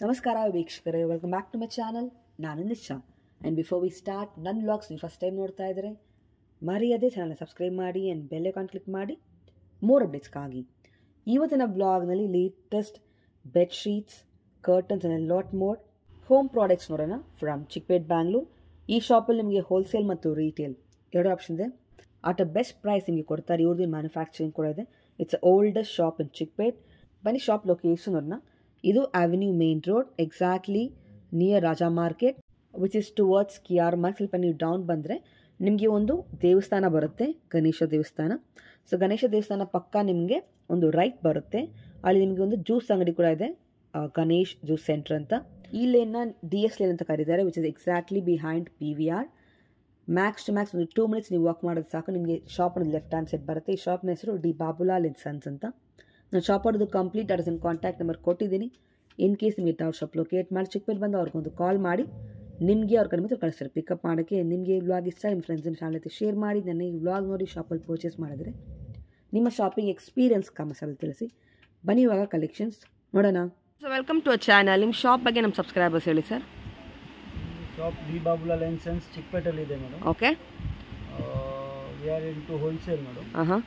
ನಮಸ್ಕಾರ ವೀಕ್ಷಕರೇ welcome back to my channel ನಾನು Nisha. And before we start ನನ್ನ ವ್ಲಾಗ್ಸ್ ನೀವು ಫಸ್ಟ್ ಟೈಮ್ ನೋಡ್ತಾ ಇದ್ದರೆ ಮರೆಯದೇ ಚಾನಲ್ ಸಬ್ಸ್ಕ್ರೈಬ್ ಮಾಡಿ ಆ್ಯಂಡ್ ಬೆಲ್ ಐಕಾನ್ ಕ್ಲಿಕ್ ಮಾಡಿ. ಮೋರ್ ಅಪ್ಡೇಟ್ಸ್ಗಾಗಿ ಇವತ್ತಿನ ಬ್ಲಾಗ್ನಲ್ಲಿ latest bedsheets curtains and lot more home products ನೋಡೋಣ ಫ್ರಮ್ ಚಿಕ್ಪೇಟ್ ಬ್ಯಾಂಗ್ಳೂರ್ ಈ ಶಾಪಲ್ಲಿ ನಿಮಗೆ ಹೋಲ್ಸೇಲ್ ಮತ್ತು ರೀಟೇಲ್ ಎರಡು ಆಪ್ಷನ್ ಇದೆ. ಆಟ್ ಅ ಬೆಸ್ಟ್ ಪ್ರೈಸ್ ನಿಮಗೆ ಕೊಡ್ತಾರೆ, ಇವ್ರದ್ದು ಮ್ಯಾನುಫ್ಯಾಕ್ಚರಿಂಗ್ ಕೂಡ ಇದೆ. It's oldest shop in Chickpet ಬನ್ನಿ ಶಾಪ್ ಲೊಕೇಶನ್ ಅವ್ರನ್ನ ಇದು avenue main road exactly near Raja market which is towards K R market ಸ್ವಲ್ಪ ನೀವು ಡೌನ್ ಬಂದರೆ ನಿಮಗೆ ಒಂದು ದೇವಸ್ಥಾನ ಬರುತ್ತೆ, ಗಣೇಶ ದೇವಸ್ಥಾನ. ಸೊ ಗಣೇಶ ದೇವಸ್ಥಾನ ಪಕ್ಕ ನಿಮಗೆ ಒಂದು ರೈಟ್ ಬರುತ್ತೆ. ಅಲ್ಲಿ ನಿಮಗೆ ಒಂದು ಜ್ಯೂಸ್ ಅಂಗಡಿ ಕೂಡ ಇದೆ ಗಣೇಶ್ ಜ್ಯೂಸ್ ಸೆಂಟರ್ ಅಂತ. ಈ ಲೇನ್ನ ಡಿ ಎಸ್ ಲೇನ್ ಅಂತ ಕರೀತಾರೆ which is exactly behind P V R max to max ಒಂದು ಟೂ ಮಿನಿಟ್ಸ್ ನೀವು ವಾಕ್ ಮಾಡೋದು ಸಾಕು, ನಿಮಗೆ ಶಾಪ್ ಲೆಫ್ಟ್ ಹ್ಯಾಂಡ್ ಸೆಟ್ ಬರುತ್ತೆ. ಈ ಶಾಪ್ನ ಹೆಸರು ಡಿ ಬಾಬುಲಾಲ್ ಇನ್ ಸನ್ಸ್ ಅಂತ. ನಾನು ಶಾಪ್ ಅವ್ರದ್ದು ಕಂಪ್ಲೀಟ್ ಅಡ್ರೆಸ್ ಕಾಂಟ್ಯಾಕ್ಟ್ ನಂಬರ್ ಕೊಟ್ಟಿದ್ದೀನಿ. ಇನ್ ಕೇಸ್ ನಿಮಗೆ ತಾವು ಶಾಪ್ ಲೊಕೇಟ್ ಮಾಡಿ ಚಿಕ್ಕಪೇಟ್ ಬಂದು ಅವ್ರಿಗೊಂದು ಕಾಲ್ ಮಾಡಿ. ನಿಮಗೆ ಅವ್ರ ಕಡಿಮೆ ಕಳಿಸ್ತಾರೆ. ಪಿಕಪ್ ಮಾಡೋಕ್ಕೆ ನಿಮಗೆ ಈ ವ್ಲಾಗ್ ಇಷ್ಟ ನಿಮ್ಮ ಫ್ರೆಂಡ್ಸ್ ನಿಮ್ಮ ಶಾಲೆ ಜೊತೆ ಶೇರ್ ಮಾಡಿ ನನ್ನ ಈ ವ್ಲಾಗ್ ನೋಡಿ ಶಾಪಲ್ಲಿ ಪರ್ಚೇಸ್ ಮಾಡಿದರೆ ನಿಮ್ಮ ಶಾಪಿಂಗ್ ಎಕ್ಸ್ಪೀರಿಯನ್ಸ್ ಕಮಸಲ್ಲಿ ತಿಳಿಸಿ. ಬನ್ನಿ ಇವಾಗ ಕಲೆಕ್ಷನ್ಸ್ ನೋಡೋಣ. So welcome to a channel ನಿಮ್ಮ ಶಾಪ್ ಬಗ್ಗೆ ನಮ್ಮ ಸಬ್ಸ್ಕ್ರೈಬರ್ಸ್ ಹೇಳಿ ಸರ್ ಶಾಪ್ ಡಿ ಬಾಬುಲಾ ಲೆನ್ಸನ್ಸ್ ಚಿಕ್ಕಪೇಟೆಯಲ್ಲಿ ಇದೆ madam okay we are into wholesale madam ಹಾಂ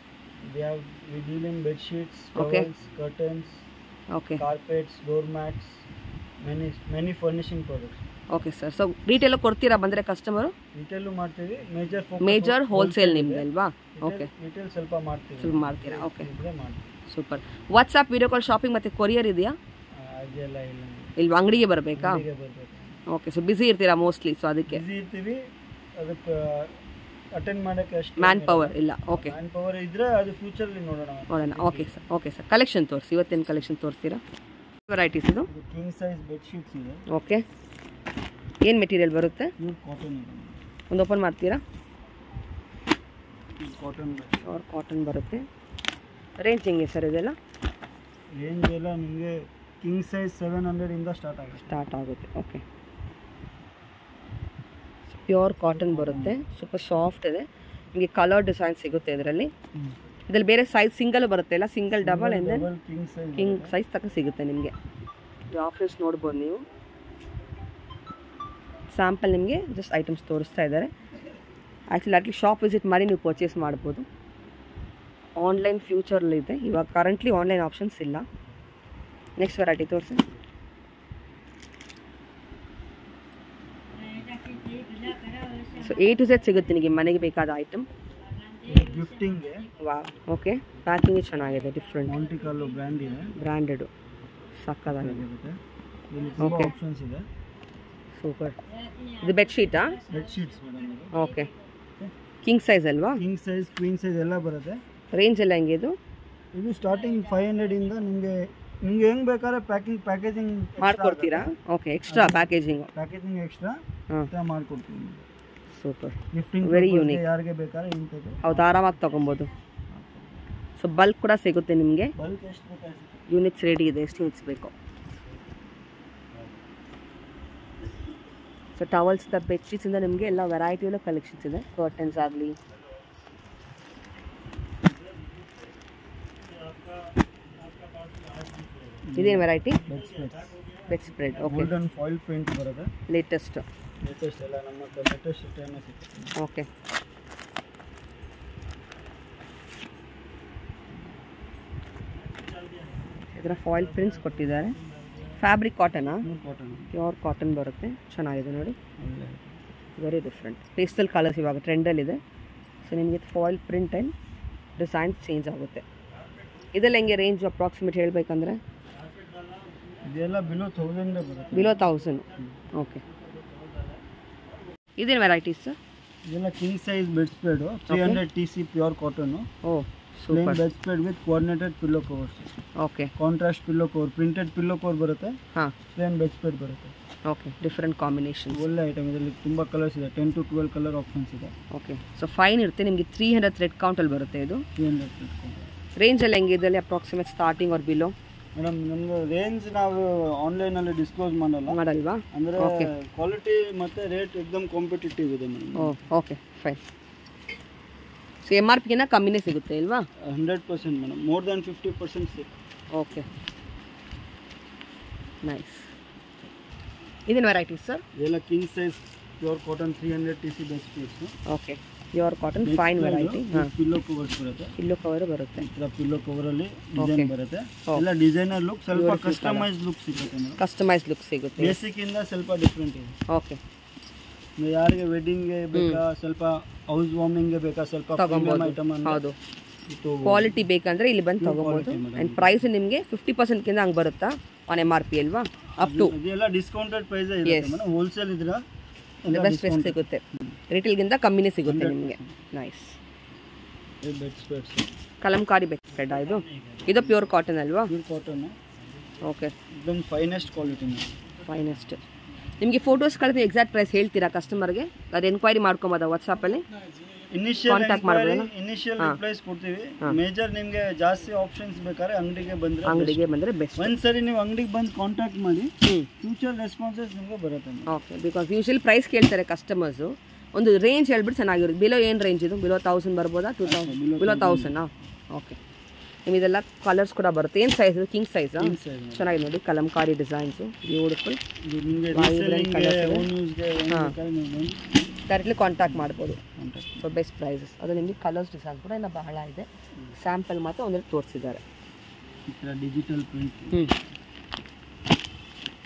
ಹಾಂ we deal in bed sheets, towels, Okay. curtains, okay carpets door many many furnishing products okay sir so detail ಕೊಡ್ತೀರಾ ಬಂದರೆ ಕಸ್ಟಮರು Retail ಮಾಡ್ತೀವಿ ಮೇಜರ್ ಮೇಜರ್ ಹೋಲ್ಸೇಲ್ ನಿಮ್ದು ಅಲ್ವಾ okay retail ಸ್ವಲ್ಪ ಮಾಡ್ತೀವಿ. ಸ್ವಲ್ಪ ಮಾಡ್ತೀರಾ? ಓಕೆ ಇದ್ರೆ ಮಾಡ್ತೀವಿ. Super WhatsApp video call shopping ಮತ್ತು ಕೊರಿಯರ್ ಇದೆಯಾ? ಆ, ಅದೆಲ್ಲ ಇಲ್ಲ. ಇಲ್ಲಿ ಅಂಗಡಿಗೆ ಬರಬೇಕಾ? ಅಂಗಡಿಗೆ ಬರ್ಬೇಕು. ಓಕೆ ಸೊ ಬ್ಯುಸಿ ಇರ್ತೀರಾ ಮೋಸ್ಟ್ಲಿ ಸೊ ಅದಕ್ಕೆ? ಬಿಸಿ ಇರ್ತೀವಿ. ಅದಕ್ಕೆ ಅಟೆಂಡ್ ಮಾಡಕ್ಕೆ ಅಷ್ಟು ಮ್ಯಾನ್ ಪವರ್ ಇಲ್ಲ ಓಕೆ ಮ್ಯಾನ್ ಪವರ್ ಇದ್ರೆ ಅದು ಫ್ಯೂಚರ್ಲಿ ನೋಡೋಣ ನೋಡೋಣ okay sir okay sir collection ತೋರಿಸಿ ಇವತ್ತೇನು ಕಲೆಕ್ಷನ್ ತೋರಿಸ್ತೀರಾ? ವೆರೈಟೀಸ್ ಇದು? ಕಿಂಗ್ ಸೈಜ್ ಬೆಡ್ಶೀಟ್ಸ್ ಇದೆ. ಓಕೆ ಏನು ಮೆಟೀರಿಯಲ್ ಬರುತ್ತೆ? ಕಾಟನ್ ಒಂದು ಓಪನ್ ಮಾಡ್ತೀರಾ? ಕಾಟನ್ ಶೋರ್ ಕಾಟನ್ ಬರುತ್ತೆ. ರೇಂಜ್ ಹೆಂಗೆ ಸರ್ ಇದೆಲ್ಲ? ರೇಂಜ್ ಎಲ್ಲ ನಿಮಗೆ ಕಿಂಗ್ ಸೈಜ್ ಸೆವೆನ್ ಹಂಡ್ರೆಡಿಂದ ಸ್ಟಾರ್ಟ್ ಆಗುತ್ತೆ. ಸ್ಟಾರ್ಟ್ ಆಗುತ್ತೆ ಓಕೆ ಪ್ಯೂರ್ ಕಾಟನ್ ಬರುತ್ತೆ. ಸ್ವಲ್ಪ ಸಾಫ್ಟ್ ಇದೆ. ನಿಮಗೆ ಕಲರ್ ಡಿಸೈನ್ ಸಿಗುತ್ತೆ ಇದರಲ್ಲಿ. ಇದರಲ್ಲಿ ಬೇರೆ ಸೈಜ್ ಸಿಂಗಲ್ ಬರುತ್ತೆ ಇಲ್ಲ ಸಿಂಗಲ್ ಡಬಲ್ ಎಂದ್ರೆ ಡಬಲ್ ಕಿಂಗ್ ಸೈಜ್ ತಕ್ಕ ಸಿಗುತ್ತೆ ನಿಮಗೆ. ಆಫೀಸ್ ನೋಡ್ಬೋದು ನೀವು. ಸ್ಯಾಂಪಲ್ ನಿಮಗೆ ಜಸ್ಟ್ ಐಟಮ್ಸ್ ತೋರಿಸ್ತಾ ಇದ್ದಾರೆ. ಆ್ಯಕ್ಚುಲಿ ಅಟ್ಲಿ ಶಾಪ್ ವಿಸಿಟ್ ಮಾಡಿ ನೀವು ಪರ್ಚೇಸ್ ಮಾಡ್ಬೋದು. ಆನ್ಲೈನ್ ಫ್ಯೂಚರಲ್ಲಿದೆ ಇವಾಗ ಕರೆಂಟ್ಲಿ ಆನ್ಲೈನ್ ಆಪ್ಷನ್ಸ್ ಇಲ್ಲ. ನೆಕ್ಸ್ಟ್ ವೆರೈಟಿ ತೋರಿಸಿ. ಸೊ ಎ ಟು ಝೆಡ್ ಸಿಗುತ್ತೆ ನಿಮಗೆ ಮನೆಗೆ ಬೇಕಾದ ಐಟಮ್ ಗಿಫ್ಟಿಂಗ್ಗೆ ವಾ ಓಕೆ ಪ್ಯಾಕಿಂಗ್ ಚೆನ್ನಾಗಿದೆ ಡಿಫ್ರೆಂಟ್ ಮಾಂಟಿಕಾಲು ಬ್ರ್ಯಾಂಡ್ ಇದೆ. ಬ್ರ್ಯಾಂಡೆಡು ಸಕ್ಕದಾಗಿದೆ. ಓಕೆ. ಆಪ್ಷನ್ಸ್ ಇದೆ. ಸೂಪರ್ ಇದು ಬೆಡ್ಶೀಟಾ bedsheets madam okay king size ಅಲ್ವಾ? ಕಿಂಗ್ ಸೈಜ್ ಕ್ವೀನ್ ಸೈಜ್ ಎಲ್ಲ ಬರುತ್ತೆ. ರೇಂಜ್ ಎಲ್ಲ ಹೆಂಗೆ ಇದು? ಇದು ಸ್ಟಾರ್ಟಿಂಗ್ ಫೈವ್ ಹಂಡ್ರೆಡಿಂದ ನಿಮಗೆ ನಿಮ್ಗೆ ಹೆಂಗೆ ಬೇಕಾದ್ರೆ ಪ್ಯಾಕಿಂಗ್ ಪ್ಯಾಕೇಜಿಂಗ್ ಮಾಡ್ಕೊಡ್ತೀರಾ? Okay extra packaging packaging extra ಮಾಡ್ಕೊಡ್ತೀವಿ ಸೂಪರ್ ವೆರಿ ಯೂನಿಕ್. ಯಾರಿಗೆ ಬೇಕಾದ್ರೆ ಹೌದು ಆರಾಮಾಗಿ ತೊಗೊಬೋದು. ಸೊ ಬಲ್ಕ್ ಕೂಡ ಸಿಗುತ್ತೆ ನಿಮಗೆ. ಯೂನಿಟ್ಸ್ ರೆಡಿ ಇದೆ ಎಷ್ಟು ಯೂನಿಟ್ಸ್ ಬೇಕು? ಸೊ ಟವಲ್ಸ್ ಬೆಡ್ಶೀಟ್ಸಿಂದ ನಿಮಗೆ ಎಲ್ಲ ವೆರೈಟಿ ಎಲ್ಲ ಕಲೆಕ್ಷನ್ಸ್ ಇದೆ. ಕರ್ಟನ್ಸ್ ಆಗಲಿ. ಇದೇನು variety bed spread okay latest latest ಎಲ್ಲ ನಮ್ಮ ಲೇಟೆಸ್ಟ್ ಟೈಮೇ ಸಿಗುತ್ತೆ ಓಕೆ ಇದರ ಫಾಯಿಲ್ ಪ್ರಿಂಟ್ಸ್ ಕೊಟ್ಟಿದ್ದಾರೆ. ಫ್ಯಾಬ್ರಿಕ್ ಕಾಟನಾ ಪ್ಯೂರ್ ಕಾಟನ್ ಪ್ಯೂರ್ ಕಾಟನ್ ಬರುತ್ತೆ. ಚೆನ್ನಾಗಿದೆ ನೋಡಿ. ವೆರಿ ಡಿಫ್ರೆಂಟ್ ಪೇಸ್ಟಲ್ ಕಲರ್ಸ್ ಇವಾಗ ಟ್ರೆಂಡಲ್ಲಿದೆ ಸೊ ನಿಮಗೆ foil print and designs change ಆಗುತ್ತೆ. ಇದೆಲ್ಲ ಹೆಂಗೆ ರೇಂಜ್ ಅಪ್ರಾಕ್ಸಿಮೇಟ್ ಹೇಳಬೇಕಂದ್ರೆ? ಇದೆಲ್ಲ ಬಿಲೋ ತೌಸಂಡೇ ಬಿಲೋ ತೌಸಂಡ್ ಓಕೆ ಇದೇನು ವೆರೈಟೀಸ್ ಇದೆಲ್ಲ king size bed spread three hundred T C pure cotton oh plain super bed spread with coordinated pillow covers okay contrast pillow cover printed pillow cover ಬರುತ್ತೆ. ಹಾಂ. Plain bed spread ಬರುತ್ತೆ. Okay different combination ಒಳ್ಳೆ item ಇದರಲ್ಲಿ ತುಂಬ colours ಇದೆ. Ten to twelve colour options ಇದೆ. Okay so fine ಇರುತ್ತೆ. ನಿಮಗೆ ತ್ರೀ ಹಂಡ್ರೆಡ್ ಥ್ರೆಡ್ ಕೌಂಟಲ್ಲಿ ಬರುತ್ತೆ ಇದು. ತ್ರೀ ಹಂಡ್ರೆಡ್ ರೇಂಜಲ್ಲಿ ಹೆಂಗಿದೆ? ಅಲ್ಲಿ approximate starting or below madam ನಮ್ದು ರೇಂಜ್ ನಾವು ಆನ್ಲೈನಲ್ಲಿ ಡಿಸ್ಕ್ಲೋಸ್ ಮಾಡಲ್ಲ. ಮಾಡಲ್ವಾ? ಅಂದ್ರೆ Okay. ಕ್ವಾಲಿಟಿ ಮತ್ತೆ ರೇಟ್ ಎಕ್ದಮ್ ಕಾಂಪಿಟೇಟಿವ್ ಇದೆ madam. Oh okay fine so M R ಪಿಗಿನ್ನ ಕಮ್ಮಿನೇ ಸಿಗುತ್ತೆ ಇಲ್ವಾ? Hundred percent madam. More than fifty percent ಸಿಗುತ್ತೆ. ಓಕೆ ನೈಸ್ ಇದೇನು ವೆರೈಟೀಸ್ ಸರ್ ಇದೆಲ್ಲ king size pure cotton three hundred T C best piece okay pure cotton fine variety pillow covers ಬರುತ್ತೆ. Pillow cover ಬರುತ್ತೆ. ಈ ಥರ ಪಿಲ್ಲೋ ಕವರಲ್ಲಿ design. ಬರುತ್ತೆ. ಎಲ್ಲ ಡಿಸೈನರ್ ಲುಕ್ ಸ್ವಲ್ಪ ಕಸ್ಟಮೈಸ್ ಲುಕ್ ಸಿಗುತ್ತೆ ಕಸ್ಟಮೈಸ್ ಲುಕ್ ಸಿಗುತ್ತೆ. ಬೇಸಿಕ್ ಇಂದ ಸ್ವಲ್ಪ ಡಿಫ್ರೆಂಟ್ ಇದೆ. ಓಕೆ ಯಾರಿಗೆ ವೆಡ್ಡಿಂಗ್ಗೆ ಬೇಕಾ ಸ್ವಲ್ಪ ಹೌಸ್ ವಾರ್ಮಿಂಗ್ಗೆ ಬೇಕಾ ಸ್ವಲ್ಪ ಪ್ರೀಮಿಯಂ ಐಟಮ್ ಹೌದು. ಕ್ವಾಲಿಟಿ ಬೇಕಂದ್ರೆ ಇಲ್ಲಿ ಬಂದು ತಗೋಬೋದು. ಅಂಡ್ ಪ್ರೈಸ್ ನಿಮಗೆ ಫಿಫ್ಟಿ ಪರ್ಸೆಂಟ್ಗಿಂತ ಹಂಗೆ ಬರುತ್ತಾ? ಆನ್ ಎಂ ಆರ್ ಪಿ ಅಲ್ವಾ? ಅಪ್ ಟು ಇದೆಲ್ಲ ಡಿಸ್ಕೌಂಟೆಡ್ ಪ್ರೈಸ್ ಇದೆ ಹೋಲ್ಸೇಲ್ ಇದ್ರ ಬೆಸ್ಟ್ ಬೆಸ್ಟ್ ಸಿಗುತ್ತೆ. ರಿಟೇಲ್ಗಿಂತ ಕಮ್ಮಿನೇ ಸಿಗುತ್ತೆ ನಿಮಗೆ. ನೈಸ್ ಬೆಡ್ ಕಲಂಕಾರಿ ಬೆಡ್ ಇದು? ಇದು ಪ್ಯೂರ್ ಕಾಟನ್ ಅಲ್ವಾ? Cotton okay finest quality finest ನಿಮಗೆ ಫೋಟೋಸ್ ಕಳಿಸಿ ಎಕ್ಸಾಕ್ಟ್ ಪ್ರೈಸ್ ಹೇಳ್ತೀರಾ ಕಸ್ಟಮರ್ಗೆ ಅದು ಎನ್ಕ್ವೈರಿ ಮಾಡ್ಕೊಬೋದಾ ವಾಟ್ಸಪ್ಪಲ್ಲಿ ಇನಿಷಿಯಲ್ ಕಾಂಟ್ಯಾಕ್ಟ್ ಮಾಡ್ಬೋದಾ? ಇನಿಷಿಯಲ್ ರಿಪ್ಲೈಸ್ ಕೊಡ್ತೀವಿ. ಮೇಜರ್ ನಿಮಗೆ ಜಾಸ್ತಿ ಆಪ್ಷನ್ಸ್ ಬೇಕಾದ್ರೆ ಅಂಗಡಿಗೆ ಬಂದ್ರೆ ಅಂಗಡಿಗೆ ಬಂದರೆ ಬೆಸ್ಟ್ ಒಂದ್ಸರಿ ನೀವು ಅಂಗಡಿಗೆ ಬಂದು ಕಾಂಟ್ಯಾಕ್ಟ್ ಮಾಡಿ ಫ್ಯೂಚರ್ ರೆಸ್ಪಾನ್ಸಸ್ ನಿಮಗೆ ಬರುತ್ತೆ ಓಕೆ ಬಿಕಾಸ್ ಯೂಶಲಿ ಪ್ರೈಸ್ ಕೇಳ್ತಾರೆ ಕಸ್ಟಮರ್ಸು ಒಂದು ರೇಂಜ್ ಹೇಳ್ಬಿಟ್ಟು ಚೆನ್ನಾಗಿರುತ್ತೆ. ಬಿಲೋ ಏನು ರೇಂಜ್ ಇದು? ಬಿಲೋ ತೌಸಂಡ್ ಬರ್ಬೋದಾ? ಟೂ ತೌಸಂಡ್ ಬಿಲೋ ತೌಸಂಡಾ ಓಕೆ ನಿಮಗೆಲ್ಲ ಕಲರ್ಸ್ ಕೂಡ ಬರುತ್ತೆ. ಏನು ಸೈಜ್ ಕಿಂಗ್ ಸೈಜ್. ಚೆನ್ನಾಗಿದೆ ನೋಡಿ Kalamkari designs beautiful directly contact ಮಾಡ್ಬೋದು. ಫಾರ್ ಬೆಸ್ಟ್ ಪ್ರೈಸಸ್ ಅದು ನಿಮಗೆ ಕಲರ್ಸ್ ಡಿಸೈನ್ ಕೂಡ ಇನ್ನು ಬಹಳ ಇದೆ. ಸ್ಯಾಂಪಲ್ ಮಾತ್ರ ಒಂದೆರಡು ತೋರಿಸಿದ್ದಾರೆ. ಈ ಥರ ಡಿಜಿಟಲ್ ಪ್ರಿಂಟ್ ಹ್ಞೂ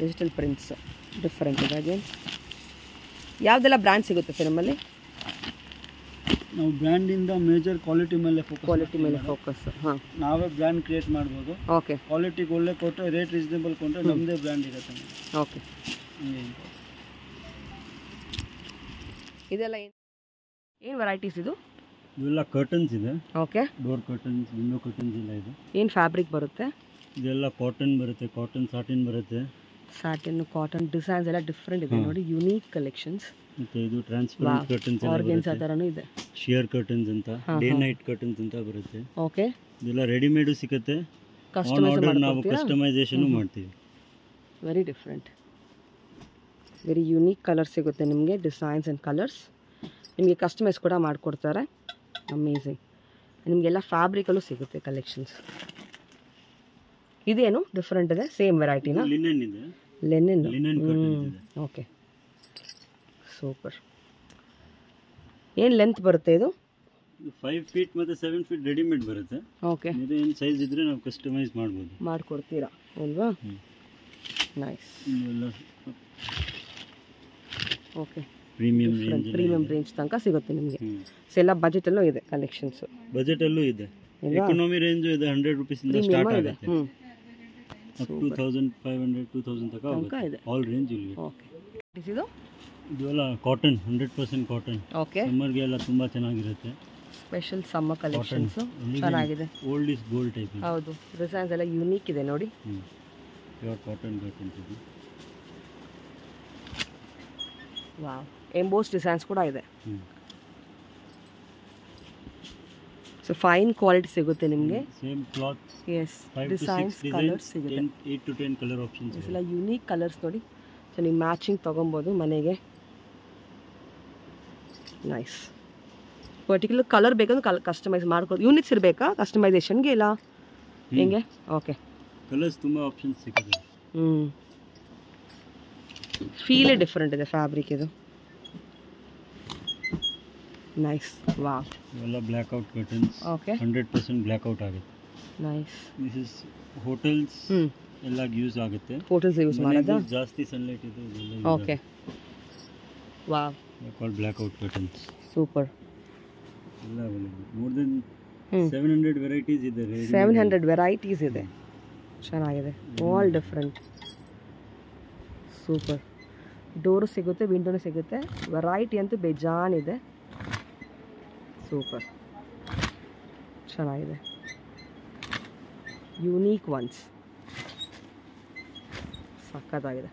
ಡಿಜಿಟಲ್ ಪ್ರಿಂಟ್ಸ್ ಡಿಫ್ರೆಂಟ್ ಇದೆ ಅಗೇನ್ ಯಾವುದೆಲ್ಲ ಬ್ರ್ಯಾಂಡ್ ಸಿಗುತ್ತೆ ಸರ್ ನಮ್ಮಲ್ಲಿ? ನಾವು ಬ್ರ್ಯಾಂಡಿಂದ ಮೇಜರ್ ಕ್ವಾಲಿಟಿ ಮೇಲೆ ಫೋಕಸ್ ಕ್ವಾಲಿಟಿ ಮೇಲೆ ಫೋಕಸ್ ಹಾಂ. ನಾವೇ ಬ್ರ್ಯಾಂಡ್ ಕ್ರಿಯೇಟ್ ಮಾಡ್ಬೋದು. ಓಕೆ ಕ್ವಾಲಿಟಿಗೆ ಒಳ್ಳೆ ಕೊಟ್ಟರೆ ರೇಟ್ ರೀಸನೇಬಲ್ ಕೊಟ್ಟರೆ ನಮ್ಮದೇ ಬ್ರ್ಯಾಂಡ್ ಇರುತ್ತೆ. ಓಕೆ ಇದೆಲ್ಲ ಏನು ಏನು ವೆರೈಟೀಸ್ ಇದು? ಇವೆಲ್ಲ ಕರ್ಟನ್ಸ್ ಇದೆ. Okay door curtains window curtains ಎಲ್ಲ ಇದೆ. ಏನು ಫ್ಯಾಬ್ರಿಕ್ ಬರುತ್ತೆ? ಇದೆಲ್ಲ ಕಾಟನ್ ಬರುತ್ತೆ ಕಾಟನ್ ಸಾಟಿನ್ ಬರುತ್ತೆ. ಸಾಟಿನ್ ಕಾಟನ್ ಡಿಸೈನ್ಸ್ ಎಲ್ಲ ಡಿಫ್ರೆಂಟ್ ಇದೆ. ನೋಡಿ ಯುನೀಕ್ ಕಲೆಕ್ಷನ್ಸ್ ಮತ್ತೆ ಇದು ಟ್ರಾನ್ಸ್ಪರೆಂಟ್ ಕರ್ಟನ್ಸ್ ಎಲ್ಲ ಆರ್ಗೆನ್ಸ್ ಆ ಥರನೂ ಇದೆ. ಶೇರ್ ಕರ್ಟನ್ಸ್ ಅಂತ. ಡೇ ನೈಟ್ ಕರ್ಟನ್ಸ್ ಅಂತ ಬರುತ್ತೆ. ಓಕೆ ಇದೆಲ್ಲ ರೆಡಿಮೇಡ್ ಸಿಗುತ್ತೆ. ಕಸ್ಟಮೈಸ್ ಮಾಡ್ತೀವಿ ನಾವು ಕಸ್ಟಮೈಸೇಷನ್ ಮಾಡ್ತೀವಿ. Very different very unique colour ಸಿಗುತ್ತೆ ನಿಮಗೆ ಡಿಸೈನ್ಸ್ ಆ್ಯಂಡ್ ಕಲರ್ಸ್ ನಿಮಗೆ ಕಸ್ಟಮೈಸ್ ಕೂಡ ಮಾಡಿಕೊಡ್ತಾರೆ. ಅಮೇಝಿಂಗ್ ನಿಮಗೆಲ್ಲ ಫ್ಯಾಬ್ರಿಕಲ್ಲೂ ಸಿಗುತ್ತೆ ಕಲೆಕ್ಷನ್ಸ್ ಇದೇನು? ಡಿಫ್ರೆಂಟ್ ಇದೆ? ಸೇಮ್ ವೆರೈಟಿನ ಲೆನಿನ್ ಓಕೆ ಸೂಪರ್ ಏನು ಲೆಂತ್ ಬರುತ್ತೆ ಇದು? ಫೈವ್ ಫೀಟ್ ಮತ್ತು ಸೆವೆನ್ ಫೀಟ್ ರೆಡಿಮೇಡ್ ಬರುತ್ತೆ. ಓಕೆ ಏನು ಸೈಜ್ ಇದ್ರೆ ನಾವು ಕಸ್ಟಮೈಸ್ ಮಾಡ್ಬೋದು. ಮಾಡಿಕೊಡ್ತೀರಾ? ಅಲ್ವಾ. Nice okay premium range premium range ತನಕ ಸಿಗುತ್ತೆ ನಿಮಗೆ. ಸೊ ಎಲ್ಲ ಬಜೆಟಲ್ಲೂ ಇದೆ ಕಲೆಕ್ಷನ್ಸು ಬಜೆಟಲ್ಲೂ ಇದೆ? ಎಕನಾಮಿ ರೇಂಜು ಇದೆ ಹಂಡ್ರೆಡ್ ರುಪೀಸಿಂದ ಸ್ಟಾರ್ಟ್ ಆಗುತ್ತೆ. Two thousand five hundred two thousand ತನಕ ತನಕ ಇದೆ. ಆಲ್ ರೇಂಜ್ ಇಲ್ಲಿ ಓಕೆ ಇದು? ಇದೆಲ್ಲ cotton hundred percent cotton okay ಸಮ್ಮರ್ಗೆ ಎಲ್ಲ ತುಂಬ ಚೆನ್ನಾಗಿರುತ್ತೆ. ಸ್ಪೆಷಲ್ ಸಮ್ಮ ಕಲೆಕ್ಷನ್ಸು ಚೆನ್ನಾಗಿದೆ. ಓಲ್ಡ್ ಇಸ್ ಗೋಲ್ಡ್ ಟೈಪ್ ಹೌದು. ಡಿಸೈನ್ಸ್ ಎಲ್ಲ ಯುನೀಕ್ ಇದೆ ನೋಡಿ. ಪ್ಯೂರ್ ಕಾಟನ್ ಕರ್ಟನ್ಸ್ ಇದು ವಾವ್ ಎಂಬೋಸ್ ಡಿಸೈನ್ಸ್ ಕೂಡ ಇದೆ. ಸೊ ಫೈನ್ ಕ್ವಾಲಿಟಿ ಸಿಗುತ್ತೆ ನಿಮಗೆ. Same cloth as designs colours ಸಿಗುತ್ತೆ. 8 to ten colour options unique colours ನೋಡಿ. ಸೊ ನೀವು ಮ್ಯಾಚಿಂಗ್ ತೊಗೊಬೋದು ಮನೆಗೆ. ನೈಸ್ ಪರ್ಟಿಕ್ಯುಲರ್ ಕಲರ್ ಬೇಕಂದ್ರೆ ಕಲ್ ಕಸ್ಟಮೈಸ್ ಮಾಡ್ಕೊಡು ಯೂನಿಟ್ಸ್ ಇರಬೇಕಾ? ಕಸ್ಟಮೈಸೇಷನ್ಗೆ ಇಲ್ಲ? ಹೆಂಗೆ? ಓಕೆ ಕಲರ್ಸ್ ತುಂಬ ಆಪ್ಷನ್ಸ್ ಸಿಗುತ್ತೆ ಹ್ಞೂ ಫೀಲೇ ಡಿಫ್ರೆಂಟ್ ಇದೆ ಫ್ಯಾಬ್ರಿಕ್ ಇದು ನೈಸ್ ವಾ ಎಲ್ಲ blackout curtains okay hundred percent blackout ಆಗುತ್ತೆ. ನೈಸ್ ದಿಸ್ ಇಸ್ ಹೋಟೆಲ್ಸ್ ಎಲ್ಲ ಯೂಸ್ ಆಗುತ್ತೆ. ಹೋಟೆಲ್ಸ್ ಯೂಸ್ ಮಾಡೋದಾ? ಜಾಸ್ತಿ ಸನ್ಲೈಟ್ ಇದೆ ಇದೆಲ್ಲ okay wow call blackout curtains super ಎಲ್ಲ ಅವೈಲೇಬಲ್ ಮೋರ್ ದೆನ್ ಹ್ಞೂ ಸೆವೆನ್ ಹಂಡ್ರೆಡ್ ವೆರೈಟೀಸ್ ಇದೆ ready seven made. Hundred varieties ಇದೆ ಚೆನ್ನಾಗಿದೆ. All different super. ಡೋರು ಸಿಗುತ್ತೆ, ವಿಂಡೋನು ಸಿಗುತ್ತೆ. ವೆರೈಟಿ ಅಂತೂ ಬೇಜಾನಿದೆ. ಸೂಪರ್. ಚೆನ್ನಾಗಿದೆ. ಯುನೀಕ್ ಒನ್ಸ್ ಸಕ್ಕತ್ತಾಗಿದೆ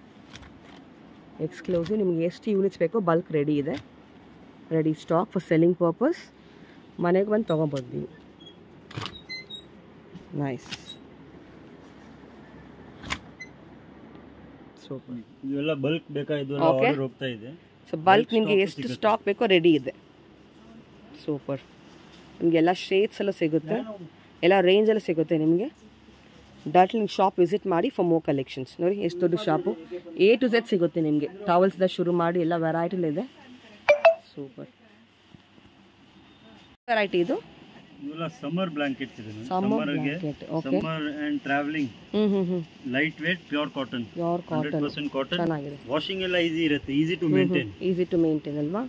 ಎಕ್ಸ್ಕ್ಲೂಸಿವ್ ನಿಮ್ಗೆ ಎಷ್ಟು ಯೂನಿಟ್ಸ್ ಬೇಕೋ ಬಲ್ಕ್ ರೆಡಿ ಇದೆ. Ready stock for selling purpose ಮನೆಗೆ ಬಂದು ತೊಗೊಬೋದು ನೀವು ನೈಸ್ ಇವೆಲ್ಲ ಬಲ್ಕ್ ಬೇಕಾ ಇದು Okay. ಆರ್ಡರ್ ಹೋಗ್ತಾ ಇದೆ. ಸೊ ಬಲ್ಕ್ ನಿಮಗೆ ಎಷ್ಟು. ಸ್ಟಾಕ್ ಬೇಕೋ ರೆಡಿ ಇದೆ. ಸೂಪರ್ ನಿಮಗೆಲ್ಲ ಶೇಡ್ಸ್ ಎಲ್ಲ ಸಿಗುತ್ತೆ. ಎಲ್ಲ ರೇಂಜ್ ಎಲ್ಲ ಸಿಗುತ್ತೆ ನಿಮಗೆ. ಡಾಟ್ಲಿ ಶಾಪ್ ವಿಸಿಟ್ ಮಾಡಿ ಫಾರ್ ಮೋ ಕಲೆಕ್ಷನ್ಸ್ ನೋಡಿ ಎಷ್ಟು ದೊಡ್ಡ ಶಾಪು ಎ ಟು ಝೆಡ್ ಸಿಗುತ್ತೆ ನಿಮಗೆ. ಟವಲ್ಸ್ದ ಶುರು ಮಾಡಿ ಎಲ್ಲ ವೆರೈಟಿಲಿದೆ ಸೂಪರ್ ವೆರೈಟಿ ಇದು. ಇವೆಲ್ಲ ಸಮ್ಮರ್ ಬ್ಲಾಂಕೆಟ್ಸ್ ಇದೆ ಸಮ್ಮರ್ಗೆ summer and travelling lightweight pure cotton pure cotton percent cotton ಚೆನ್ನಾಗಿದೆ. ವಾಷಿಂಗ್ ಎಲ್ಲ ಈಜಿ ಇರುತ್ತೆ easy to maintain easy to maintain ಅಲ್ವಾ?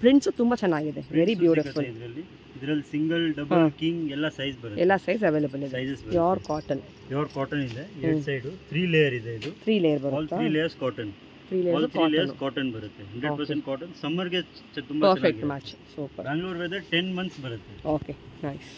ಪ್ರಿಂಟ್ಸ್ ತುಂಬಾ ಚೆನ್ನಾಗಿದೆ. ವೆರಿ ಬ್ಯೂಟಿಫುಲ್ ಇದರಲ್ಲಿ. ಇದರಲ್ಲಿ ಸಿಂಗಲ್ ಡಬಲ್ ಕಿಂಗ್ ಎಲ್ಲ ಸೈಜ್ ಬರುತ್ತೆ. ಎಲ್ಲ ಸೈಜ್ ಅವೈಲೇಬಲ್ ಇದೆ. Sizes pure cotton pure cotton ಇದೆ. ಎರಡು ಸೈಡ್ 3 ಲೇಯರ್ ಇದೆ ಇದು. 3 ಲೇಯರ್ ಬರುತ್ತಾ? Three layers cotton three layers cotton cotton ಬರುತ್ತೆ ಹಂಡ್ರೆಡ್ ಪರ್ಸೆಂಟ್ ಕಾಟನ್ ಸಮ್ಮರ್ಗೆ ತುಂಬಾ perfect match super weather ten months ಬರುತ್ತೆ. Okay nice